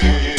Bobby.